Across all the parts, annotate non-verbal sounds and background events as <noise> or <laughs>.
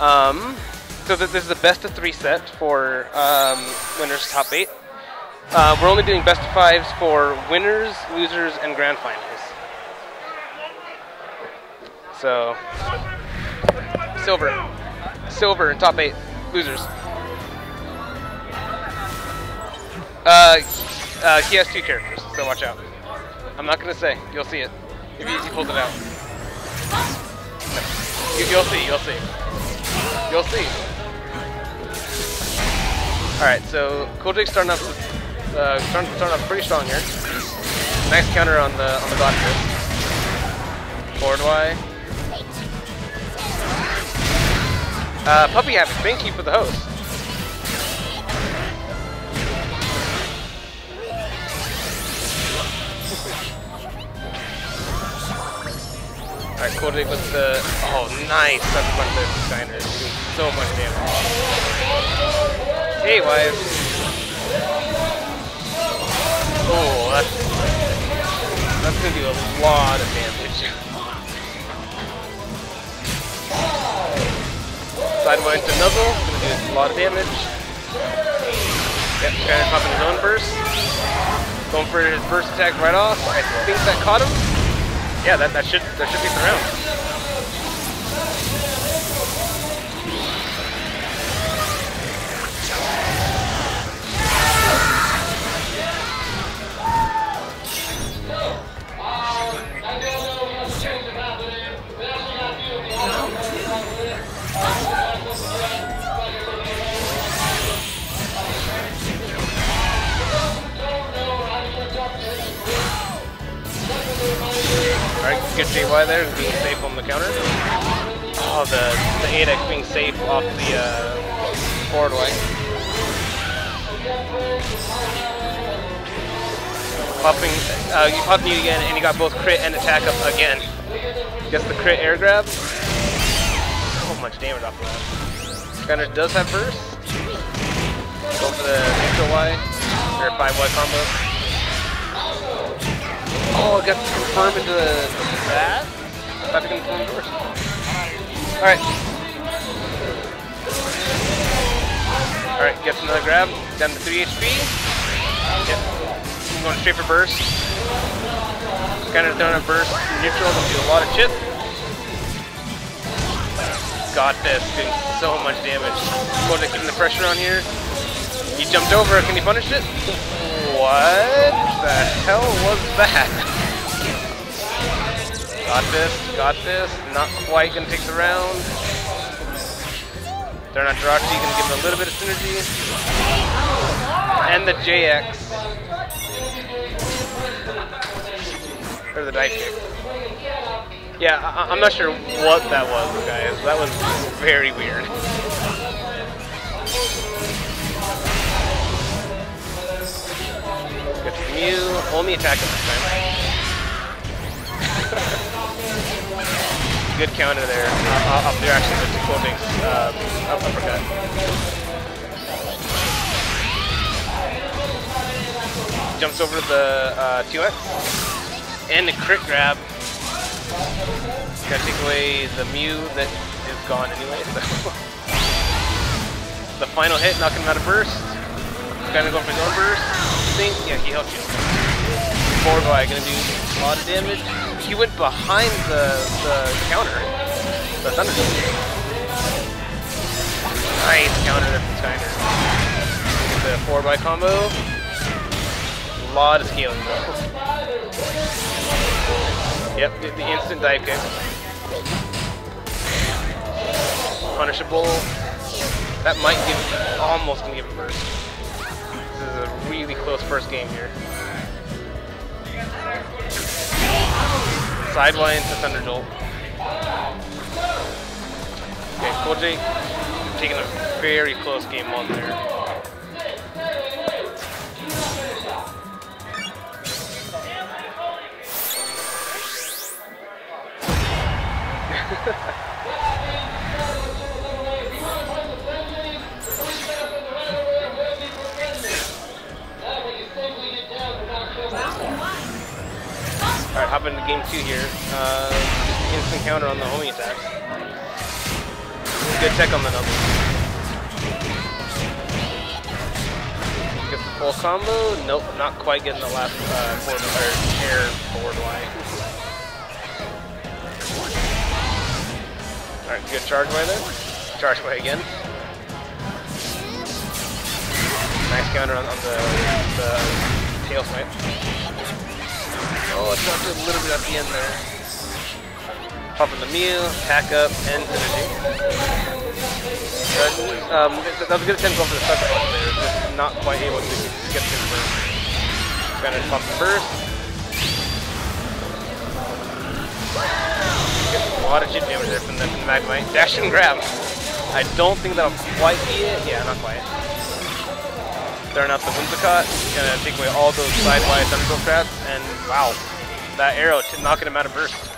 Um, so th this is the best of three set for um, winners top eight. Uh, we're only doing best of fives for winners, losers, and grand finals. So, silver, silver top eight, losers. Uh, uh, he has two characters, so watch out. I'm not gonna say. You'll see it if he, pulls it out. You, you'll see. You'll see. You'll see. All right. So Kojic starting off, uh, starting, starting off pretty strong here. Nice counter on the on the Fist. Forward Y. Uh, Puppy Havoc, thank you for the host. Alright, with the... Oh, nice! That's there for Steiner. Doing so much damage. Hey, wife. Oh, that's... That's gonna do a lot of damage. Sidewind to Nuzzle, gonna do a lot of damage. Yep, Steiner popping his own burst. Going for his burst attack right off. I think that caught him yeah, that, that should that should be the round. The, the 8x being safe off the uh, forward Y. Popping, uh, you popped you again, and you got both crit and attack up again. Gets the crit air grab. So much damage off of that. Gunner does have burst. Go for the neutral Y, or 5Y combo. Oh, I got to confirm into that? About to confirm doors. Alright. Alright, gets another grab. Down to 3 HP. Yep. Going straight for burst. Kind of throwing a burst neutral to do a lot of chip. Got this, doing so much damage. Going to keeping the pressure on here. He jumped over, can he punish it? What the hell was that? <laughs> got this, got this. Not quite gonna take the round. They're not Jirachi, gonna give him a little bit of synergy. And the JX. Or the dive kick. Yeah, I am not sure what that was, guys. That was very weird. Mew only attack this time. <laughs> Good counter there. Uh, up there actually with Cool Binks uh, up uppercut. Jumps over the uh, 2x. And the crit grab. Gotta take away the Mew that is gone anyway, so. <laughs> the final hit, knocking him out of burst. Gonna go for his own burst think, yeah, he helped you. Forward Y gonna do a lot of damage. He went behind the, the counter, the Thunder. Nice counter there from Steiner. The forward Y combo. A lot of scaling though. Yep, the, the instant dive kick. Punishable. That might give, almost gonna give him burst. This is a really close first game here. Sideline to Thunder Jolt. Okay, Kojic taking a very close game one there. Alright, <laughs> hop into game two here. Uh, instant counter on the homing attacks. Good tech on the double. Gets the full combo. Nope, not quite getting the last uh, forward or air forward line. Alright, good charge way there. Charge way again. Nice counter on, on the, the tail swipe. Oh, it dropped a little bit at the end there. Pumping the Mew, pack up, and synergy. But, um, that was a good attempt going for the sucker punch there, just not quite able to get to the burst. Gonna pump the burst. Get a lot of chip damage there from the, from the Magnemite. Dash and grab. I don't think that'll quite be it. Yeah, not quite. Throwing out the Whimsicott, gonna take away all those sidewise Thunderbolt traps, and wow, that arrow knocking him out of burst.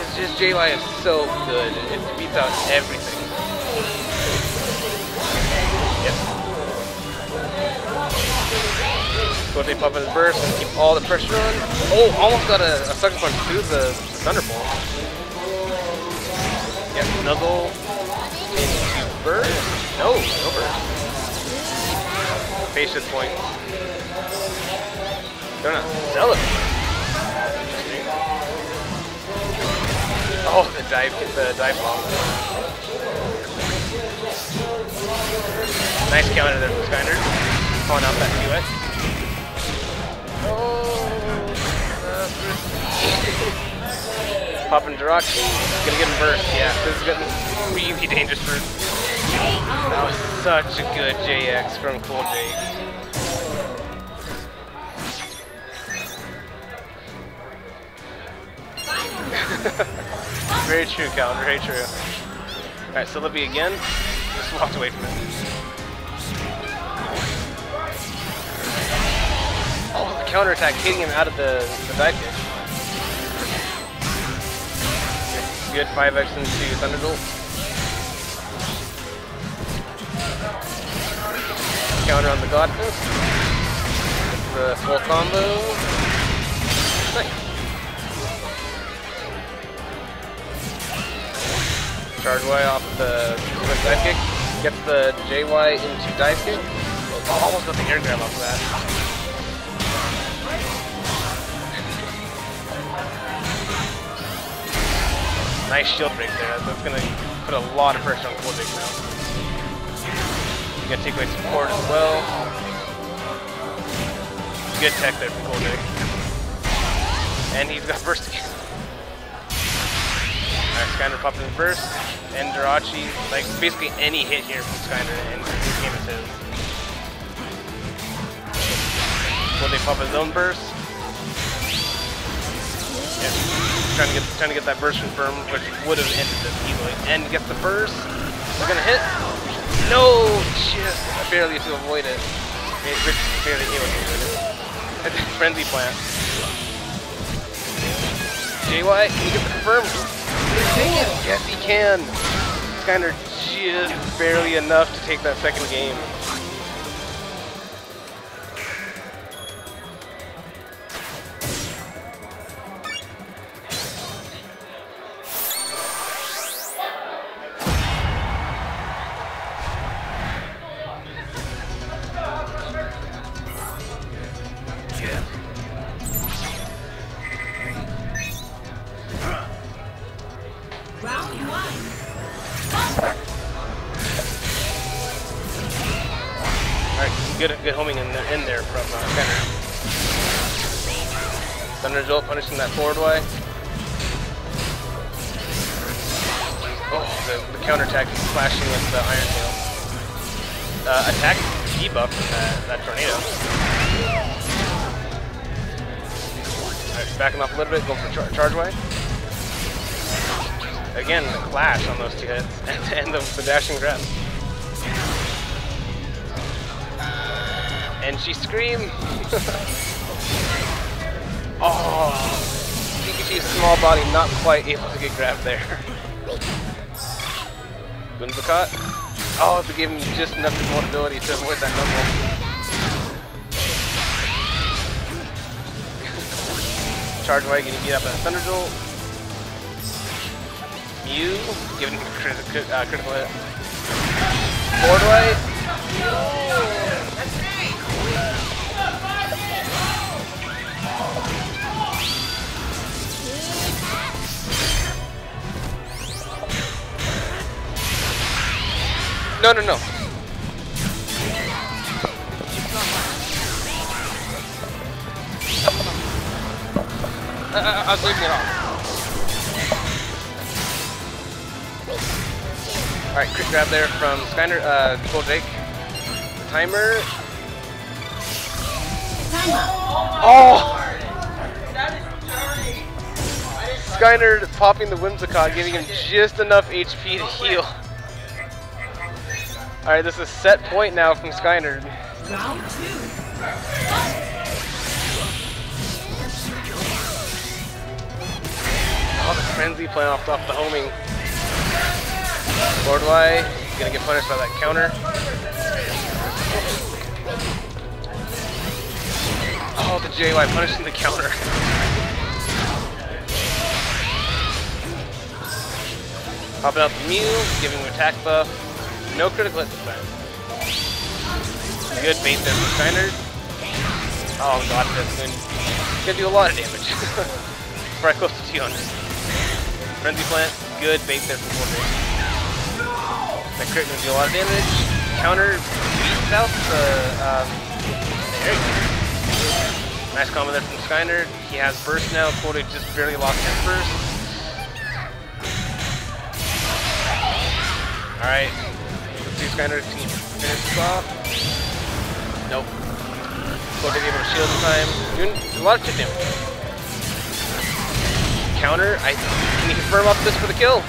It's just J-Y is so good. It beats out everything. So they pop in his burst and keep all the pressure on. Oh, almost got a, a sucker punch through the, the Thunderbolt. Snuggle into burst. No, no burst. Patience point. They're not selling. Oh, the dive, the dive bomb. Nice counter there from Skynerd. Calling out that 2 Oh, uh, Popping Jirachi. Gonna get him burst. Yeah, this is getting really dangerous for. That was such a good JX from Cool Jake. <laughs> very true, Calendar, very true. Alright, so Libby again. Just walked away from it. Oh, the counterattack, hitting him out of the, the dive kick. Good 5x into Thunderbolt. Counter on the God Fist. The full combo. Y off the dive kick. Gets the JY into dive kick. Almost got the air grab off of that. Nice shield break there. That's going to put a lot of pressure on Cold now. You got to take away support as well. Good tech there from Cold And he's got burst again. Alright, Skynerd popping his burst. And like basically any hit here from Skynerd and this game is his. Will they pop his own burst? Yeah trying to get trying to get that burst confirmed, which would have ended this easily. And gets the burst. We're gonna hit. No, just barely to avoid it. Rich barely able to avoid it. Frenzy plant. JY, can you get the confirmed? Yes, he can. Of just barely enough to take that second game. Good good homing in there, in there from uh, Kenner. Thunder Jolt punishing that forward Y. Oh, the, the counterattack is clashing with the Iron Tail. Uh, attack debuff from that, that tornado. Alright, backing off a little bit, going for char charge way. Again, the clash on those two hits, <laughs> and, and the, the dashing grab. And she screamed. <laughs> oh, Pikachu's small body not quite able to get grabbed there. <laughs> Whimsicott. Oh, to give him just enough mobility to avoid that number. <laughs> Charge Wagon, you get up a Thunder Jolt. Mew, giving him crit uh, critical hit. Board White. No, no, no. I was leaving it off. Alright, quick grab there from Skynerd, uh, Cool Jake. Timer. Oh! Skynerd popping the Whimsicott, giving him just enough HP to heal. Alright, this is set point now from Skynerd. Round two. Oh, the frenzy plant off, off the homing. Lord Y, gonna get punished by that counter. Oh, the JY punishing the counter. Popping out the Mew, giving him attack buff. No critical hit this time. Good bait there from Steiner. Oh god, that's going to do a lot of damage. <laughs> Right close to 200. Frenzy Plant, good bait there from Forte. That crit gonna do a lot of damage. Counter beats out the um, there. Nice combo there from Skynerd. He has burst now. Quota just barely lost his burst. Alright. Skynerd can finish this off? Nope. Quota gave him shield time. Doing a lot of chip damage. Counter. I can you confirm up this for the kill?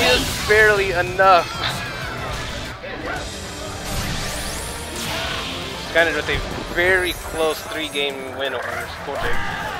just barely enough. Of with a very close three-game win over Sporting.